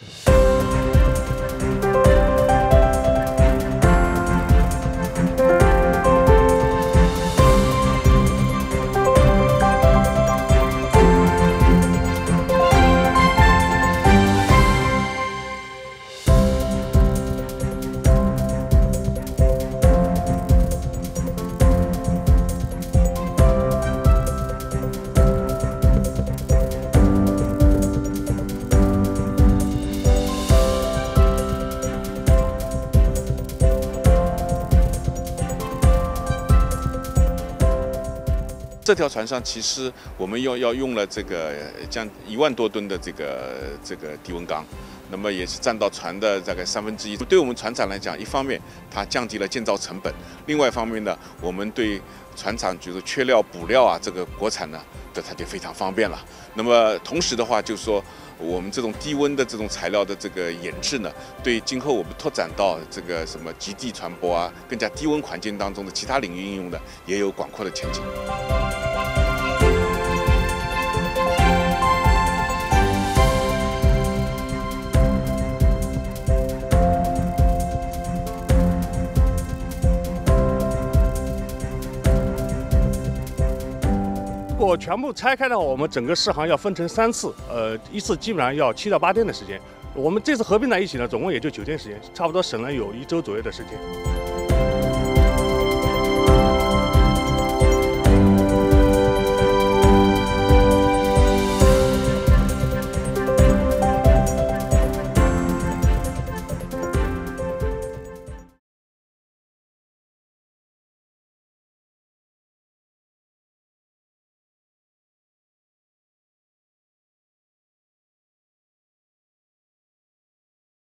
Yeah. 这条船上其实我们要要用了这个将一万多吨的这个这个低温钢，那么也是占到船的大概三分之一。对我们船厂来讲，一方面它降低了建造成本，另外一方面呢，我们对船厂就是缺料补料啊，这个国产呢，这它就非常方便了。那么同时的话，就是说我们这种低温的这种材料的这个研制呢，对今后我们拓展到这个什么极地船舶啊，更加低温环境当中的其他领域应用的，也有广阔的前景。如果全部拆开的话，我们整个试航要分成三次，呃，一次基本上要七到八天的时间。我们这次合并在一起呢，总共也就九天时间，差不多省了有一周左右的时间。